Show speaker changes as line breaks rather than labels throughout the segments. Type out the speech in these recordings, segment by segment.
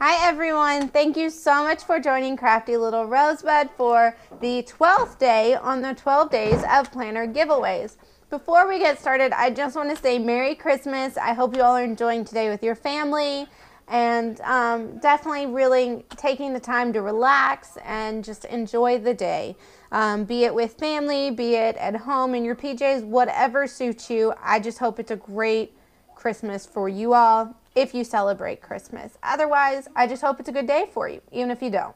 Hi everyone, thank you so much for joining Crafty Little Rosebud for the 12th day on the 12 days of planner giveaways. Before we get started, I just want to say Merry Christmas. I hope you all are enjoying today with your family and um, definitely really taking the time to relax and just enjoy the day. Um, be it with family, be it at home in your PJs, whatever suits you. I just hope it's a great Christmas for you all if you celebrate Christmas. Otherwise, I just hope it's a good day for you, even if you don't.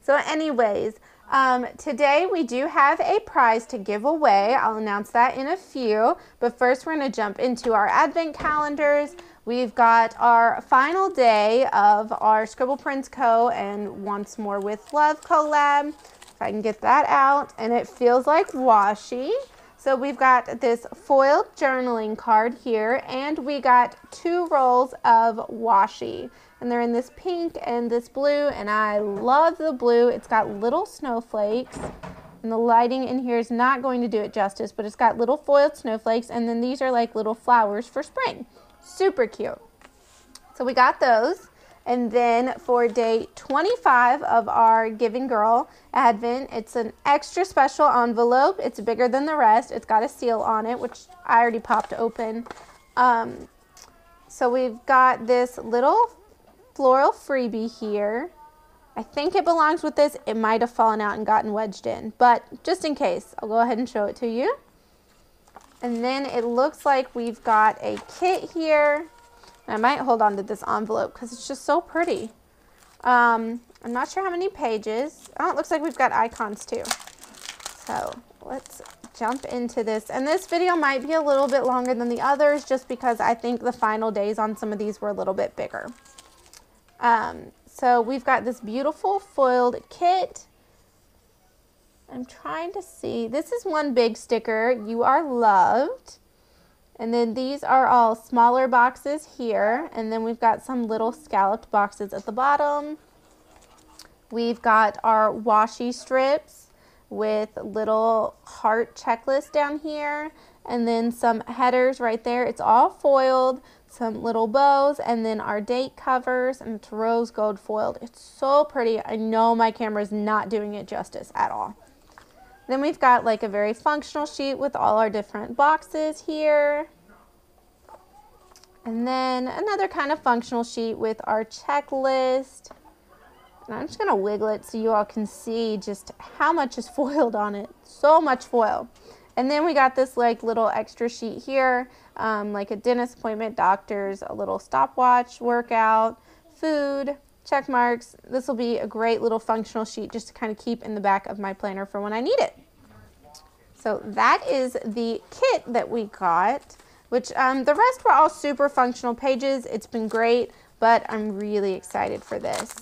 So, anyways, um, today we do have a prize to give away. I'll announce that in a few. But first, we're going to jump into our advent calendars. We've got our final day of our Scribble Prints Co. and Once More with Love collab. If I can get that out. And it feels like washi. So we've got this foiled journaling card here, and we got two rolls of washi. And they're in this pink and this blue, and I love the blue. It's got little snowflakes, and the lighting in here is not going to do it justice, but it's got little foiled snowflakes, and then these are like little flowers for spring. Super cute. So we got those. And then for day 25 of our Giving Girl Advent, it's an extra special envelope. It's bigger than the rest. It's got a seal on it, which I already popped open. Um, so we've got this little floral freebie here. I think it belongs with this. It might have fallen out and gotten wedged in, but just in case, I'll go ahead and show it to you. And then it looks like we've got a kit here I might hold on to this envelope because it's just so pretty. Um, I'm not sure how many pages. Oh, it looks like we've got icons too. So let's jump into this. And this video might be a little bit longer than the others just because I think the final days on some of these were a little bit bigger. Um, so we've got this beautiful foiled kit. I'm trying to see. This is one big sticker. You are loved. And then these are all smaller boxes here. And then we've got some little scalloped boxes at the bottom. We've got our washi strips with little heart checklist down here. And then some headers right there. It's all foiled, some little bows, and then our date covers, and it's rose gold foiled. It's so pretty. I know my camera is not doing it justice at all. Then we've got like a very functional sheet with all our different boxes here. And then another kind of functional sheet with our checklist. And I'm just going to wiggle it so you all can see just how much is foiled on it. So much foil. And then we got this like little extra sheet here, um, like a dentist appointment, doctors, a little stopwatch, workout, food, check marks. This will be a great little functional sheet just to kind of keep in the back of my planner for when I need it. So that is the kit that we got, which um, the rest were all super functional pages. It's been great, but I'm really excited for this.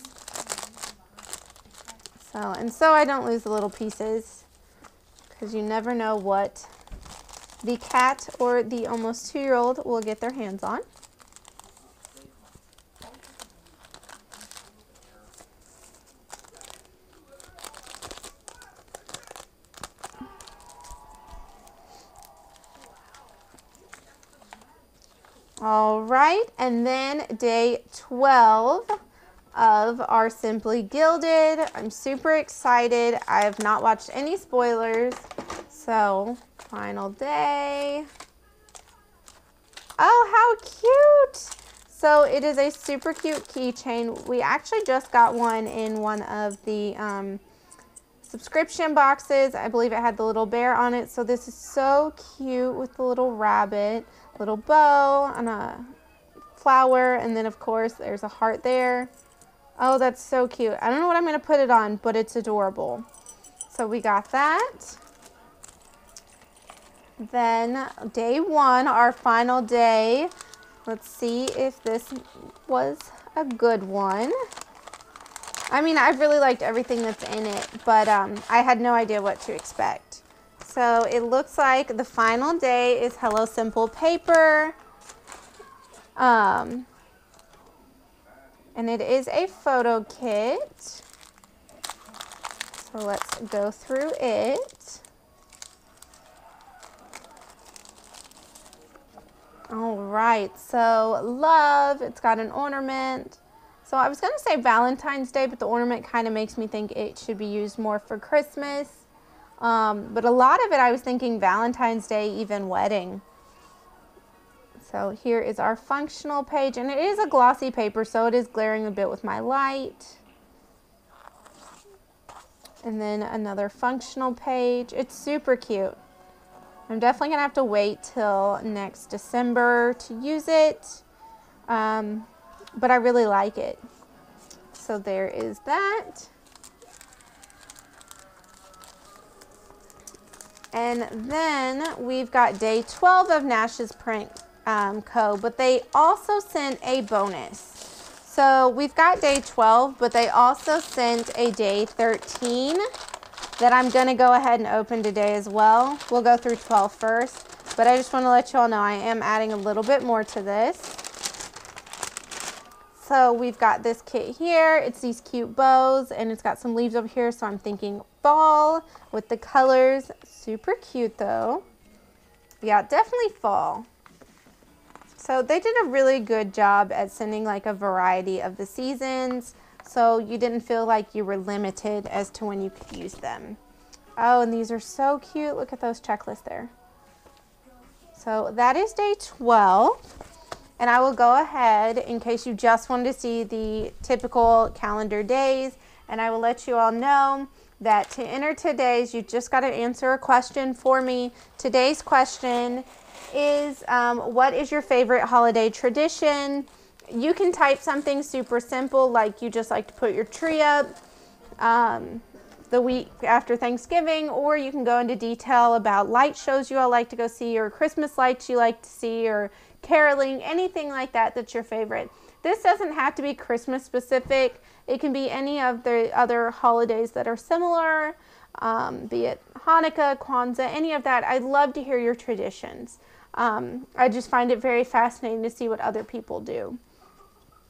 So, and so I don't lose the little pieces because you never know what the cat or the almost two-year-old will get their hands on. All right, and then day 12 of our Simply Gilded. I'm super excited. I have not watched any spoilers, so final day. Oh, how cute! So it is a super cute keychain. We actually just got one in one of the um, subscription boxes. I believe it had the little bear on it. So this is so cute with the little rabbit little bow and a flower. And then, of course, there's a heart there. Oh, that's so cute. I don't know what I'm going to put it on, but it's adorable. So we got that. Then day one, our final day. Let's see if this was a good one. I mean, I've really liked everything that's in it, but um, I had no idea what to expect. So it looks like the final day is Hello Simple paper. Um, and it is a photo kit. So let's go through it. All right, so love, it's got an ornament, So I was going to say Valentine's Day, but the ornament kind of makes me think it should be used more for Christmas. Um, but a lot of it, I was thinking Valentine's Day, even wedding. So here is our functional page, and it is a glossy paper, so it is glaring a bit with my light. And then another functional page. It's super cute. I'm definitely going to have to wait till next December to use it. Um, but I really like it. So there is that. And then we've got day 12 of Nash's Print um, Co. But they also sent a bonus. So we've got day 12, but they also sent a day 13 that I'm going to go ahead and open today as well. We'll go through 12 first, but I just want to let you all know I am adding a little bit more to this. So we've got this kit here. It's these cute bows and it's got some leaves over here. So I'm thinking fall with the colors. Super cute though. Yeah, definitely fall. So they did a really good job at sending like a variety of the seasons. So you didn't feel like you were limited as to when you could use them. Oh, and these are so cute. Look at those checklists there. So that is day 12. And I will go ahead in case you just wanted to see the typical calendar days. And I will let you all know that to enter today's, you just got to answer a question for me. Today's question is um, what is your favorite holiday tradition? You can type something super simple like you just like to put your tree up um, the week after Thanksgiving, or you can go into detail about light shows you all like to go see, or Christmas lights you like to see, or caroling, anything like that that's your favorite. This doesn't have to be Christmas specific. It can be any of the other holidays that are similar, um, be it Hanukkah, Kwanzaa, any of that. I'd love to hear your traditions. Um, I just find it very fascinating to see what other people do.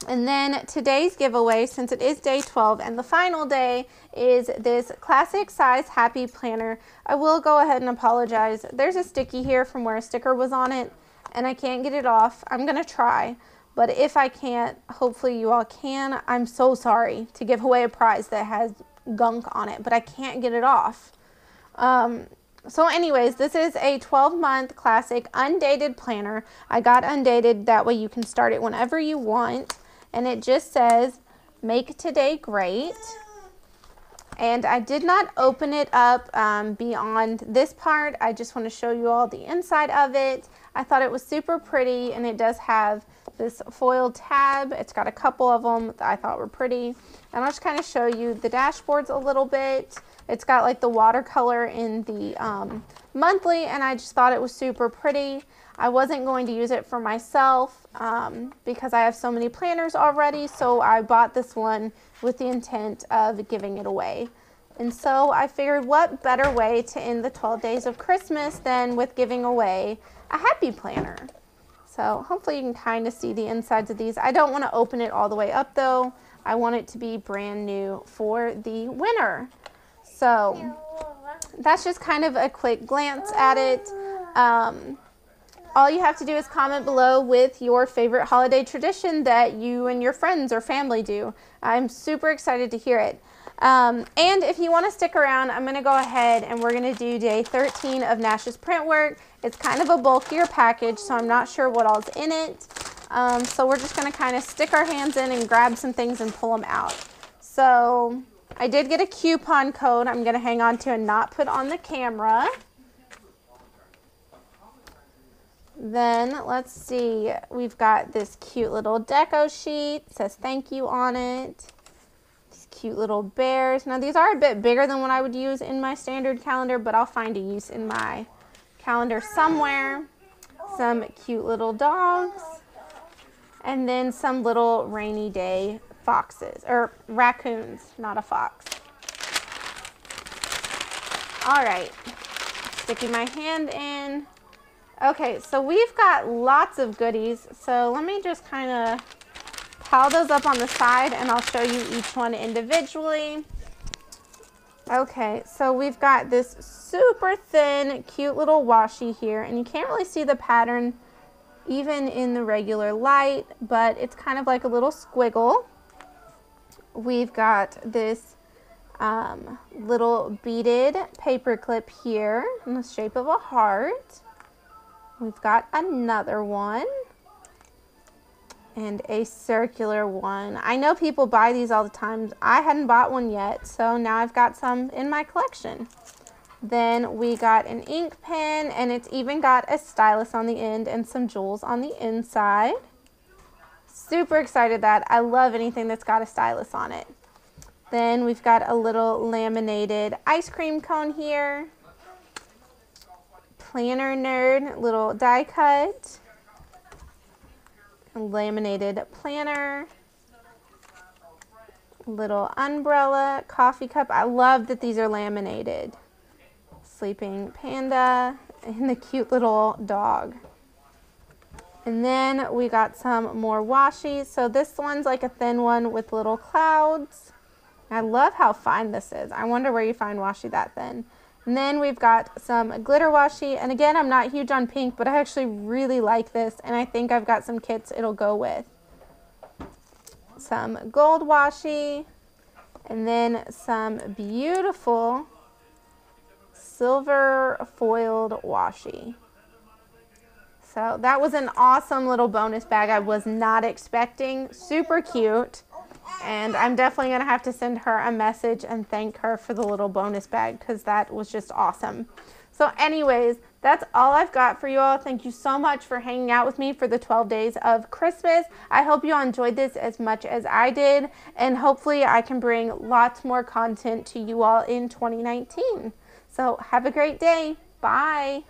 And then today's giveaway, since it is day 12 and the final day, is this classic size happy planner. I will go ahead and apologize. There's a sticky here from where a sticker was on it and I can't get it off. I'm going to try, but if I can't, hopefully you all can. I'm so sorry to give away a prize that has gunk on it, but I can't get it off. Um, so anyways, this is a 12 month classic undated planner. I got undated, that way you can start it whenever you want. And it just says, make today great. And I did not open it up um, beyond this part. I just want to show you all the inside of it. I thought it was super pretty and it does have this foil tab. It's got a couple of them that I thought were pretty. And I'll just kind of show you the dashboards a little bit. It's got like the watercolor in the um, monthly and I just thought it was super pretty. I wasn't going to use it for myself um, because I have so many planners already. So I bought this one with the intent of giving it away. And so I figured what better way to end the 12 days of Christmas than with giving away a happy planner. So hopefully you can kind of see the insides of these. I don't want to open it all the way up though. I want it to be brand new for the winner. So that's just kind of a quick glance at it. Um, all you have to do is comment below with your favorite holiday tradition that you and your friends or family do. I'm super excited to hear it. Um, and if you want to stick around, I'm going to go ahead and we're going to do day 13 of Nash's print work. It's kind of a bulkier package, so I'm not sure what all's in it. Um, so we're just going to kind of stick our hands in and grab some things and pull them out. So I did get a coupon code I'm going to hang on to and not put on the camera. Then let's see, we've got this cute little deco sheet. It says thank you on it. Cute little bears. Now these are a bit bigger than what I would use in my standard calendar, but I'll find a use in my calendar somewhere. Some cute little dogs. And then some little rainy day foxes, or raccoons, not a fox. All right, sticking my hand in. Okay, so we've got lots of goodies. So let me just kind of pile those up on the side and I'll show you each one individually. Okay, so we've got this super thin, cute little washi here, and you can't really see the pattern even in the regular light, but it's kind of like a little squiggle. we've got this um, little beaded paper clip here in the shape of a heart. We've got another one and a circular one. I know people buy these all the time. I hadn't bought one yet, so now I've got some in my collection. Then we got an ink pen and it's even got a stylus on the end and some jewels on the inside. Super excited that I love anything that's got a stylus on it. Then we've got a little laminated ice cream cone here. Planner Nerd, little die cut. Laminated planner. Little umbrella, coffee cup. I love that these are laminated. Sleeping panda and the cute little dog. And then we got some more washi. So this one's like a thin one with little clouds. I love how fine this is. I wonder where you find washi that thin. And then we've got some glitter washi. And again, I'm not huge on pink, but I actually really like this. And I think I've got some kits it'll go with. Some gold washi. And then some beautiful silver foiled washi. So that was an awesome little bonus bag I was not expecting. Super cute. And I'm definitely going to have to send her a message and thank her for the little bonus bag because that was just awesome. So anyways, that's all I've got for you all. Thank you so much for hanging out with me for the 12 days of Christmas. I hope you all enjoyed this as much as I did. And hopefully I can bring lots more content to you all in 2019. So have a great day. Bye.